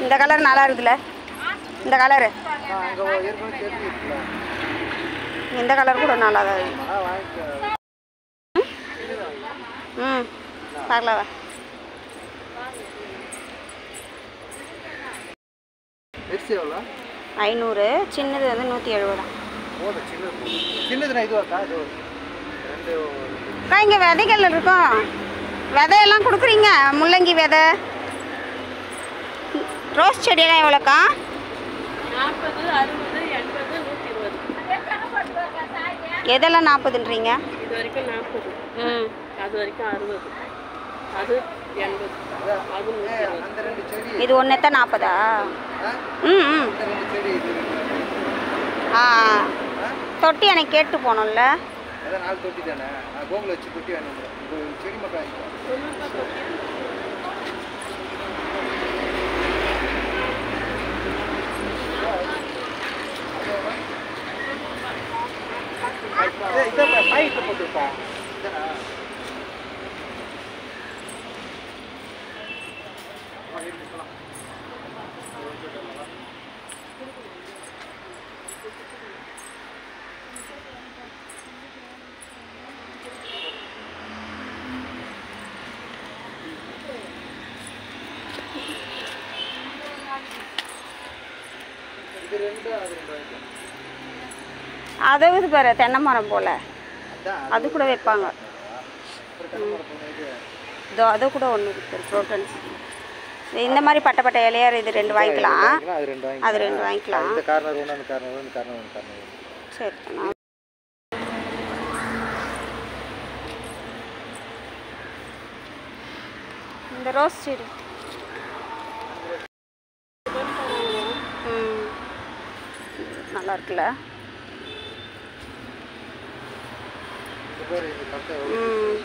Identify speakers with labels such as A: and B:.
A: இந்த கலர் நல்லா இருக்குதுல்ல? இந்த கலரு? இந்த கலர் கூட நல்லா தான் ம். பார்க்கலாம் வா.
B: பெருசு எவ்வளோ?
A: ஐநூறு சின்னது வந்து நூற்றி எழுபது. இங்கே விதைகள் இருக்கும். விதையெல்லாம் கொடுக்குறீங்க? முள்ளங்கி விதை ரோஸ் செடியெல்லாம் எவ்வளோக்கா?
C: நாற்பது அறுபது எண்பது நூற்றி இருபது
A: எதெல்லாம் நாற்பதுன்றீங்க?
C: இது வரைக்கும் நாற்பது.
A: ம்.
C: அது வரைக்கும் அறுபது. அது எண்பது.
A: இது ஒன்று தான் நாற்பதா?
B: ஆ
A: ம். ம். ஆ
B: ஆ.
A: தொட்டி எனக்கு கேட்டு போகணும்ல
B: அதான் நாலு தொட்டி தானே? நான் கோகுல வச்சு தொட்டி வேணும் செடி மட்டும் வாங்கிக்கோ ஏய், இதாப்பா, இது ரெண்டு அது ரெண்டு வாங்கிக்கோ.
A: அதை இது பாரு தென்னை மரம் போல். அது கூட வைப்பாங்க.
B: இது.
A: அது கூட ஒன்று இருக்குது ப்ரோட்டன்ஸ் இந்த மாதிரி பட்டை பட்டை இலையார் இது ரெண்டு வாங்கிக்கலாம்.
B: அது ரெண்டு வாங்கிக்கலாம்.
A: சரி இந்த ரோஸ் செடி நல்லா இருக்குல்ல?
B: இது பேர் இது பத்து
A: ம்